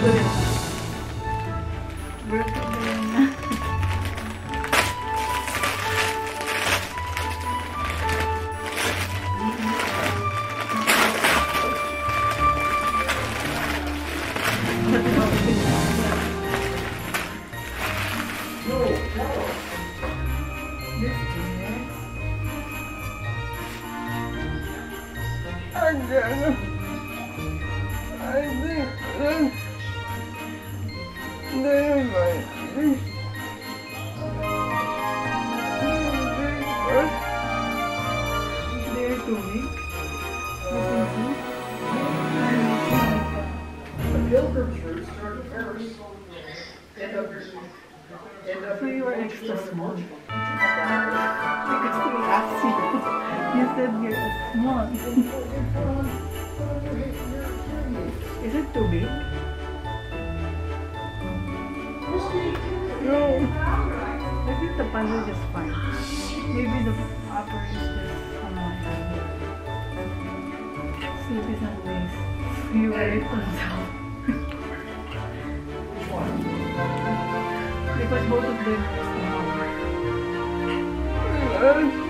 Burka. Burka ba yun na? Again. I think this... Is it too big? No, I think the pan is fine. Maybe the upper is just someone. Sleep is not waste. You wear it on top. Because both of them are small.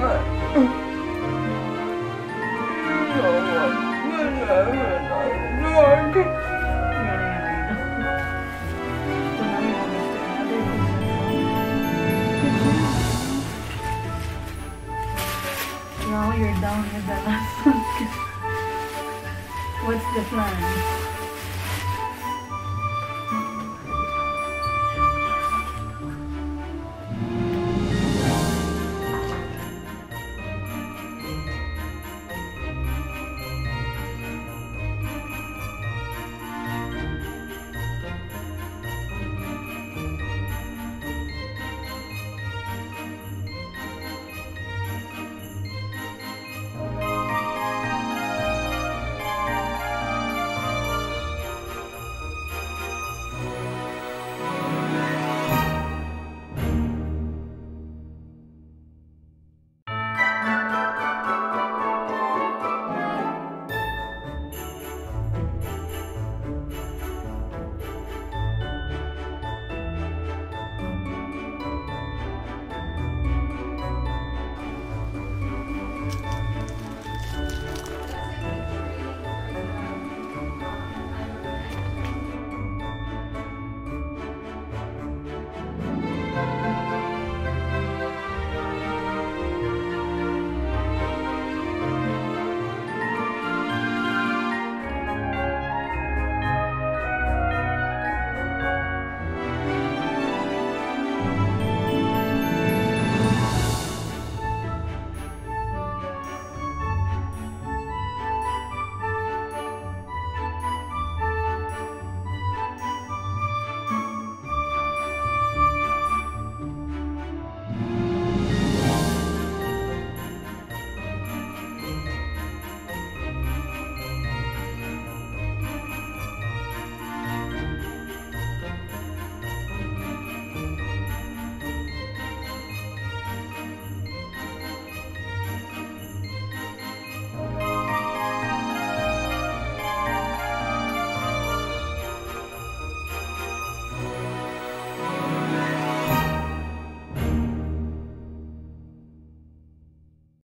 Now you're down with the last. What's the plan?